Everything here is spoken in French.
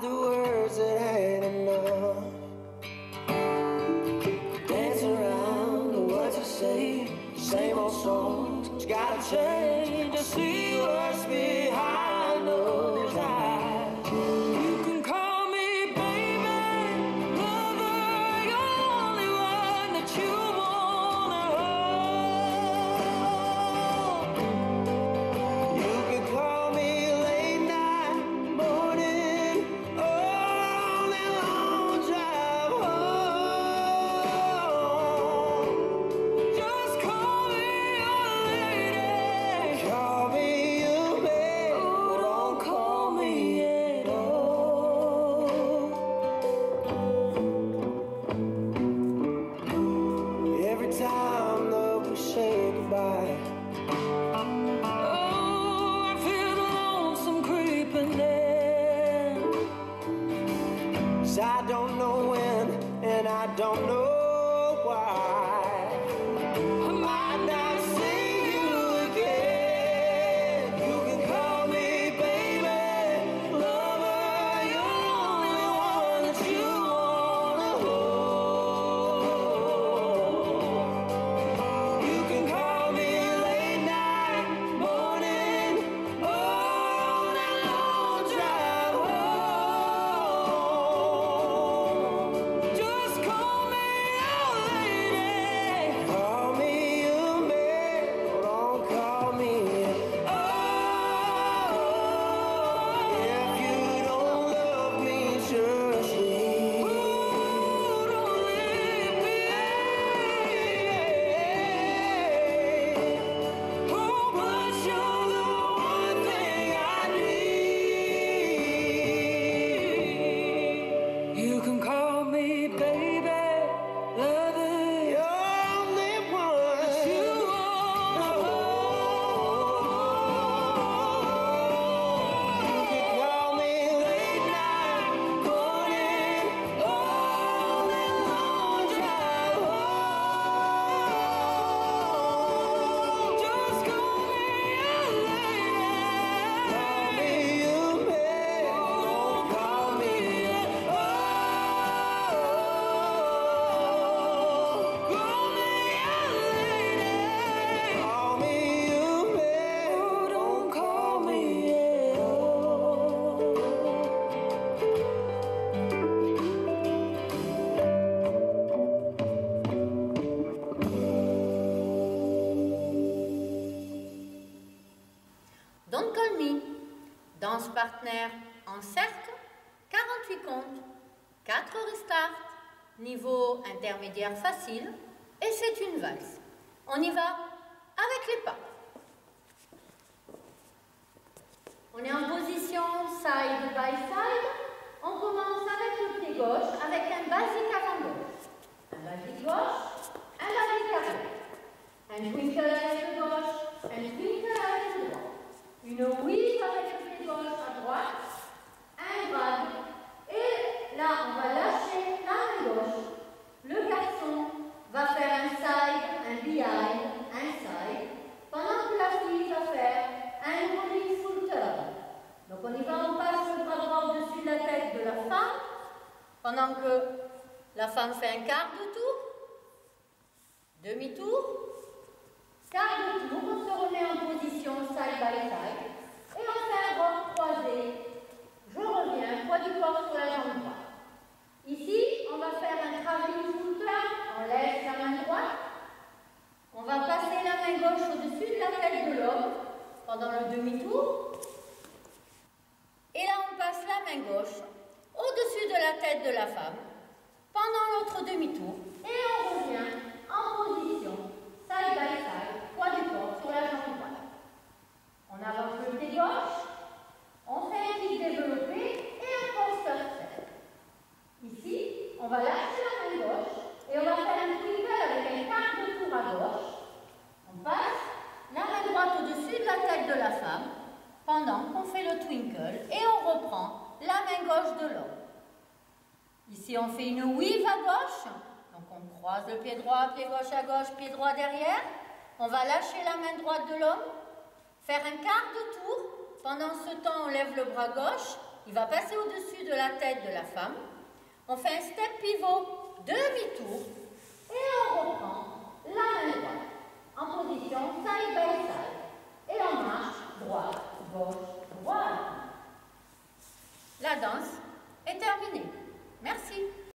the words that I had enough. Dance around to what you say, same old songs. Gotta change to see what's behind. Don't know why. Partenaire en cercle, 48 comptes, 4 restarts, niveau intermédiaire facile, et c'est une valse. On y va avec les pas. On est en position side by side. On commence avec le pied gauche, avec un basique avant gauche. Un basique gauche, un basique arrière. Un twinkle gauche, un twinkle avec le. Une avec le à droite, un grab. Et là, on va lâcher main gauche. Le garçon va faire un side, un behind, un side, pendant que la fille va faire un rolling full turn. Donc on y va, on passe le bras droit au-dessus de la tête de la femme, pendant que la femme fait un quart de tour, demi-tour, quart de tour, on se remet en position side by side, et on fait un rock croisé. Je reviens, poids du corps sur la jambe droite. Ici, on va faire un travelling full turn, on laisse la main droite, on va passer la main gauche au-dessus de la tête de l'homme pendant le demi-tour. Et là, on passe la gauche au-dessus de la tête de la femme pendant l'autre demi-tour. Et on revient en position side by side, poids du corps sur la jambe droite. On avance le pied gauche, on fait un kick développé et un poster step. Ici, on va lâcher la main gauche et on va faire un twinkle avec un quart de tour à gauche. On passe la main droite au-dessus de la tête de la femme pendant qu'on fait le twinkle et on reprend la main de l'homme. Ici, on fait une weave à gauche. Donc, on croise le pied droit, pied gauche à gauche, pied droit derrière. On va lâcher la main droite de l'homme, faire un quart de tour. Pendant ce temps, on lève le bras gauche. Il va passer au-dessus de la tête de la femme. On fait un step pivot, demi-tour.